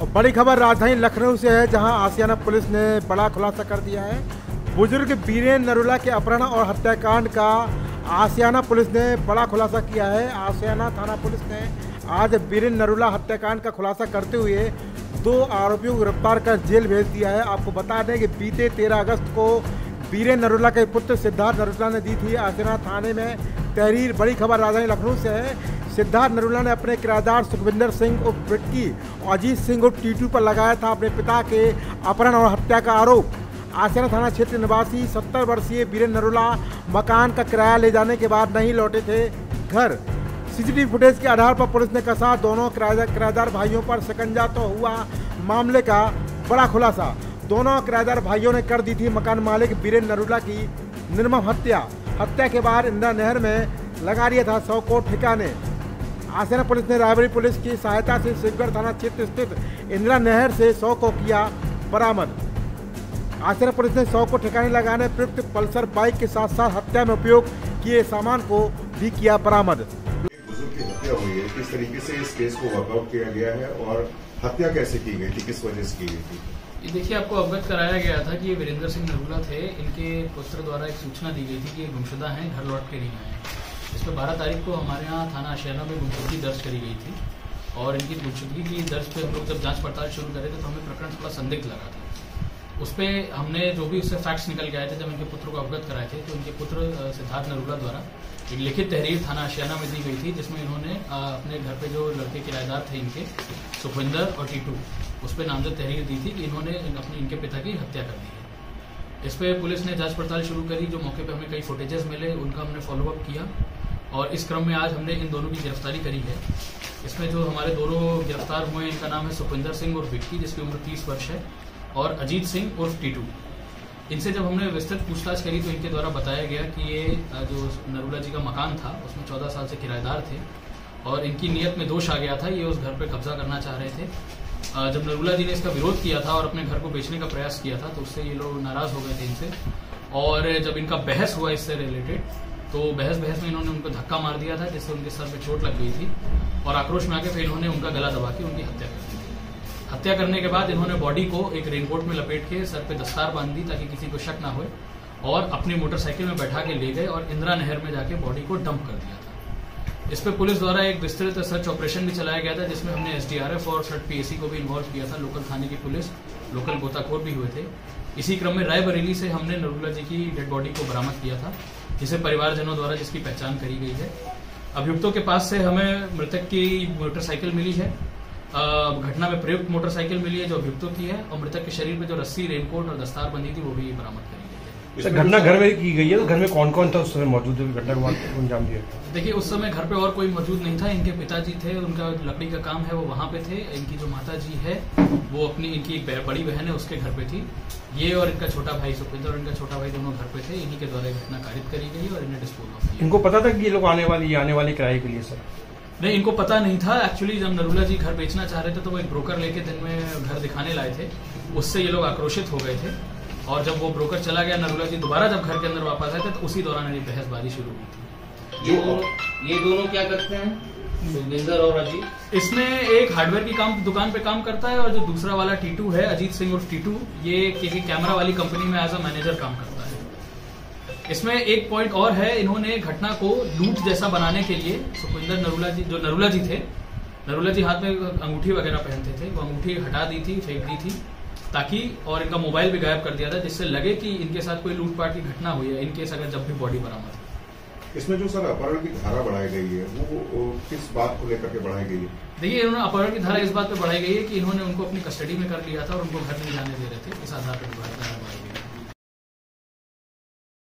और बड़ी खबर राजधानी लखनऊ से है, जहाँ आसियाना पुलिस ने बड़ा खुलासा कर दिया है। बुज़ुर्ग बीरेन नरूला के अपहरण और हत्याकांड का आसियाना पुलिस ने बड़ा खुलासा किया है। आसियाना थाना पुलिस ने आज बीरेन नरूला हत्याकांड का खुलासा करते हुए दो आरोपियों को गिरफ़्तार कर जेल भेज दिया है। आपको बता दें कि बीते 13 अगस्त को बीरेन नरूला के पुत्र सिद्धार्थ नरूला ने दी थी। आसियाना थाने में तहरीर, बड़ी खबर राजधानी लखनऊ से है। सिद्धार्थ नरूला ने अपने किराएदार सुखविंदर सिंह बिटकी और अजीत सिंह उर्फ़ टीटू पर लगाया था अपने पिता के अपहरण और हत्या का आरोप। आसियाना थाना क्षेत्र निवासी 70 वर्षीय बीरेन नरूला मकान का किराया ले जाने के बाद नहीं लौटे थे घर। सीसीटीवी फुटेज के आधार पर पुलिस ने कसा दोनों किराएदार भाइयों पर शिकंजा तो हुआ मामले का बड़ा खुलासा। दोनों किराएदार भाइयों ने कर दी थी मकान मालिक बीरेन नरूला की निर्मम हत्या। हत्या के बाद इंदिरा नहर में लगा दिया था सौ को ठिकाने। आसियाना पुलिस ने रायबरी पुलिस की सहायता से शिवगढ़ थाना क्षेत्र स्थित इंदिरा नहर से सौ को किया बरामद। आसेना पुलिस ने सौ को ठिकाने लगाने प्रयुक्त पल्सर बाइक के साथ साथ हत्या में उपयोग किए सामान को भी किया बरामद। की हत्या हुई है। किस तरीके से इस केस को वर्कआउट किया गया है और हत्या कैसे की गई थी? किस वजह से की गई थी? ये देखिए आपको अवगत कराया गया था कि ये वीरेंद्र सिंह नरूला थे। इनके पुत्र द्वारा एक सूचना दी गई थी कि ये गुमशुदा हैं घर लौट के नहीं आए। इस पर बारह तारीख को हमारे यहाँ थाना आशियाना में गुमशुदगी दर्ज करी गई थी और इनकी गुमशुदगी की दर्ज पे हम लोग जब जाँच पड़ताल शुरू करे थे तो हमें प्रकरण थोड़ा संदिग्ध लगा था। उस पर हमने जो भी उससे फैक्ट्स निकल के आए थे, जब इनके पुत्र को अवगत कराए थे तो इनके पुत्र सिद्धार्थ नरूला द्वारा एक लिखित तहरीर थाना आशियाना में दी गई थी, जिसमें इन्होंने अपने घर पे जो लड़के किराएदार थे इनके, सुखविंदर और टीटू, उस पर नामजद तहरीर दी थी कि इन्होंने अपने, इनके पिता की हत्या कर दी है। इस पर पुलिस ने जाँच पड़ताल शुरू करी, जो मौके पर हमें कई फुटेजेस मिले, उनका हमने फॉलोअप किया और इस क्रम में आज हमने इन दोनों की गिरफ्तारी करी है। इसमें जो हमारे दोनों गिरफ़्तार हुए हैं, इनका नाम है सुखविंदर सिंह उर्फ़ विक्की जिसकी उम्र तीस वर्ष है, और अजीत सिंह उर्फ़ टीटू। इनसे जब हमने विस्तृत पूछताछ करी तो इनके द्वारा बताया गया कि ये जो नरूला जी का मकान था, उसमें चौदह साल से किराएदार थे, और इनकी नीयत में दोष आ गया था, ये उस घर पर कब्जा करना चाह रहे थे। जब नरूला जी ने इसका विरोध किया था और अपने घर को बेचने का प्रयास किया था तो उससे ये लोग नाराज़ हो गए थे इनसे। और जब इनका बहस हुआ इससे रिलेटेड तो बहस बहस में इन्होंने उनको धक्का मार दिया था, जिससे उनके सर पे चोट लग गई थी और आक्रोश में आके फिर इन्होंने उनका गला दबा के उनकी हत्या कर दी। हत्या करने के बाद इन्होंने बॉडी को एक रेनकोट में लपेट के सर पे दस्तार बाँध दी ताकि किसी को शक ना हो और अपनी मोटरसाइकिल में बैठा के ले गए और इंदिरा नहर में जाके बॉडी को डंप कर दिया था। इस पर पुलिस द्वारा एक विस्तृत सर्च ऑपरेशन भी चलाया गया था, जिसमें हमने एसडीआरएफ और सर्ट पीएसी को भी इन्वॉल्व किया था। लोकल थाने की पुलिस लोकल गोताखोर भी हुए थे। इसी क्रम में रायबरेली से हमने नरूला जी की डेड बॉडी को बरामद किया था। जिसे परिवारजनों द्वारा जिसकी पहचान करी गई है। अभियुक्तों के पास से हमें मृतक की मोटरसाइकिल मिली है। घटना में प्रयुक्त मोटरसाइकिल मिली है जो अभियुक्तों की है और मृतक के शरीर में जो रस्सी, रेनकोट और दस्तार बंधी थी, वो भी बरामद करी घटना घर में की गई है तो घर में कौन कौन था? उस समय मौजूद घटना को अंजाम दिया। देखिए उस समय घर पे और कोई मौजूद नहीं था। इनके पिताजी थे उनका लकड़ी का काम है वो वहाँ पे थे। इनकी जो माता जी है वो अपनी इनकी एक बड़ी बहन है उसके घर पे थी। ये और इनका छोटा भाई सुखविंदर और इनका छोटा भाई दोनों घर पे थे। इन्हीं के द्वारा घटना कारित करी गई और इन्हें डिस्पोज ऑफ़ इनको पता था कि ये लोग आने वाली ये आने वाले किराए के लिए सर? नहीं इनको पता नहीं था। एक्चुअली जब नरूला जी घर बेचना चाह रहे थे तो वो एक ब्रोकर लेके दिन में घर दिखाने लाए थे। उससे ये लोग आक्रोशित हो गए थे। और जब वो ब्रोकर चला गया नरूला जी दोबारा जब घर के अंदर वापस आए थे तो उसी दौरान ये बहसबाजी शुरू हुई थी। ये दोनों ये दोनों क्या करते हैं? सुखविंदर और अजीत? इसमें एक हार्डवेयर की काम दुकान पे काम करता है और जो दूसरा वाला टीटू है अजीत सिंह और टीटू ये किसी कैमरा वाली कंपनी में एज अ मैनेजर काम करता है। इसमें एक पॉइंट और है इन्होंने घटना को लूट जैसा बनाने के लिए सुखविंदर नरूला जी जो नरूला जी थे नरूला जी हाथ में अंगूठी वगैरह पहनते थे वो अंगूठी हटा दी थी फेंक दी थी ताकि और इनका मोबाइल भी गायब कर दिया था जिससे लगे कि इनके साथ कोई लूटपाट की घटना हुई है इनकेस अगर जब भी बॉडी बरामद इसमें जो सर अपहरण की धारा बढ़ाई गई है वो, वो किस बात को लेकर के बढ़ाई गई है देखिए इन्होंने अपहरण की धारा इस बात पर बढ़ाई गई है कि इन्होंने उनको अपनी कस्टडी में कर लिया था और उनको घर नहीं जाने दे रहे थे इस आधार पर धारा बढ़ाई गई।